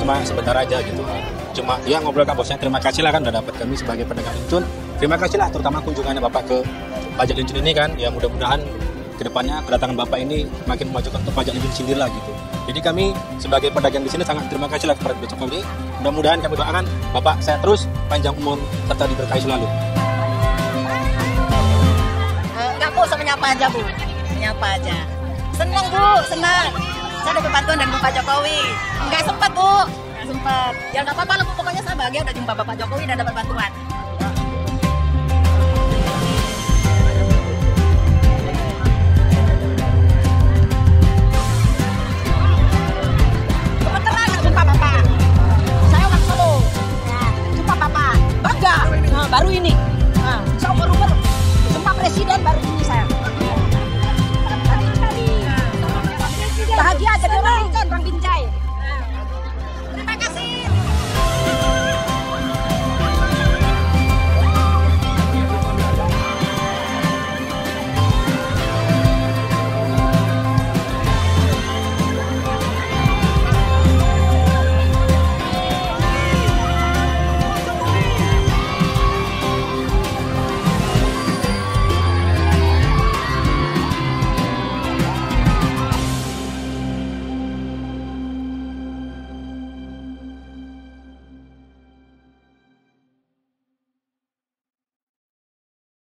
cuma sebentar aja gitu. Cuma ya ngobrol ke bosnya. Terima kasih lah kan udah dapat kami sebagai pedagang Lincun terima kasih lah terutama kunjungannya bapak ke pajak Lincun ini kan. Ya mudah-mudahan ke depannya kedatangan bapak ini makin memajukan untuk pajak Lincun sendiri lah gitu. Jadi kami sebagai pedagang di sini sangat terima kasih lah kepada Pak Jokowi mudah-mudahan kami doakan bapak saya terus panjang umur serta diberkahi selalu. Enggak bu, sama nyapa aja bu. Nyapa aja. Senang bu, senang Saya dapat bantuan dari Bapak Jokowi. Enggak ya nggak apa-apa lah pokoknya saya bahagia udah jumpa Bapak Jokowi dan dapat bantuan. Ya, nah, baru ini. Nah, seumur umur jumpa presiden baru ini saya. Bahagia jadi orang bang Binjai.